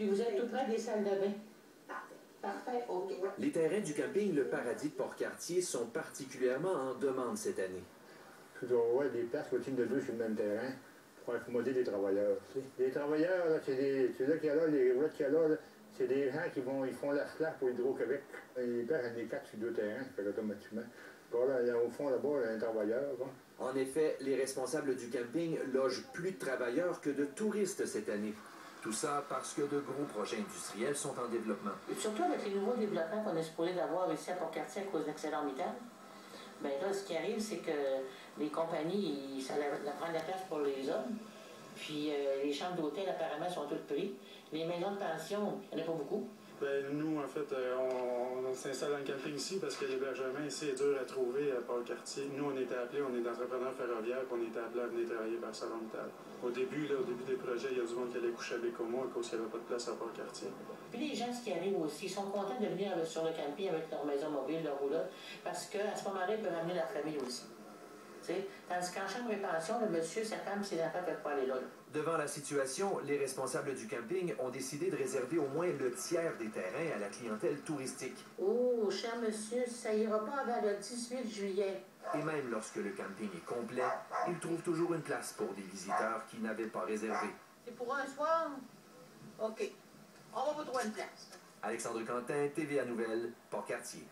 Puis vous êtes tout près des salles de bain. Parfait, ok. Les terrains du camping Le Paradis de Port-Cartier sont particulièrement en demande cette année. Tu dois avoir des places où de deux sur le même terrain pour accommoder les travailleurs. tu sais. Les travailleurs, c'est des- c'est là qu'il y a là, les roulettes qu'il y a là, c'est des gens qui vont, ils font la slack pour Hydro-Québec. Ils perdent les quatre sur deux terrains, ça fait automatiquement. Bon, là, là, au fond, là-bas, il y a un travailleur. bon. En effet, les responsables du camping logent plus de travailleurs que de touristes cette année. Tout ça parce que de gros projets industriels sont en développement. Surtout avec les nouveaux développements qu'on est supposé d'avoir ici à Port-Cartier à cause d'excellent métal. Ben là, ce qui arrive, c'est que les compagnies, ils- ça la, la prend de la place pour les hommes. Puis euh, les chambres d'hôtel, apparemment, sont toutes prises. Les maisons de pension, il n'y en a pas beaucoup. Ben, nous, fait, euh, on, s'installe en camping ici parce que l'hébergement ici est dur à trouver à Port-Cartier. Nous, on était appelés, on est entrepreneurs ferroviaires, puis on était appelés à venir travailler par Salon-Métal. Au début, là, au début des projets, il y a du monde qui allait coucher avec moi à cause qu'il n'y avait pas de place à Port-Cartier. Puis les gens, ce qui arrive aussi, sont contents de venir sur le camping avec leur maison mobile, leur roulotte, parce qu'à ce moment-là, ils peuvent amener leur famille aussi. Sais, Tandis qu'en chambre pension, le monsieur, sa femme, ses enfants peuvent pas aller là. là. Devant la situation, les responsables du camping ont décidé de réserver au moins le tiers des terrains à la clientèle touristique. Oh, cher monsieur, ça ira pas avant le 18 juillet. Et même lorsque le camping est complet, ils trouvent toujours une place pour des visiteurs qui n'avaient pas réservé. C'est pour un soir? OK. On va vous trouver une place. Alexandre Quentin, TVA Nouvelle, Port-Cartier.